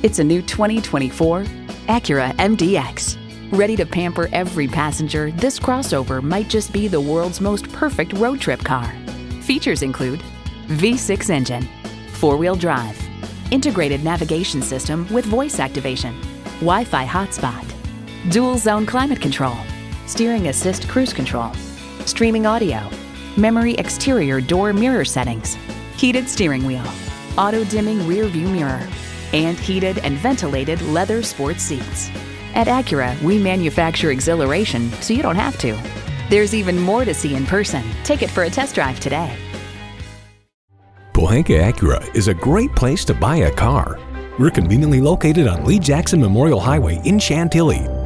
It's a new 2024 Acura MDX. Ready to pamper every passenger, this crossover might just be the world's most perfect road trip car. Features include V6 engine, four-wheel drive, integrated navigation system with voice activation, Wi-Fi hotspot, dual zone climate control, steering assist cruise control, streaming audio, memory exterior door mirror settings, heated steering wheel, auto dimming rear view mirror, and heated and ventilated leather sports seats. At Acura, we manufacture exhilaration so you don't have to. There's even more to see in person. Take it for a test drive today. Pohanka Acura is a great place to buy a car. We're conveniently located on Lee Jackson Memorial Highway in Chantilly